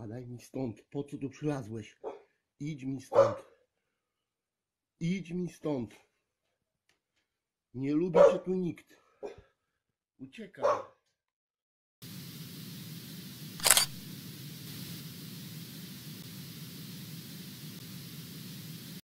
Spadaj mi stąd. Po co tu przylazłeś? Idź mi stąd. Idź mi stąd. Nie lubi cię tu nikt. Uciekaj.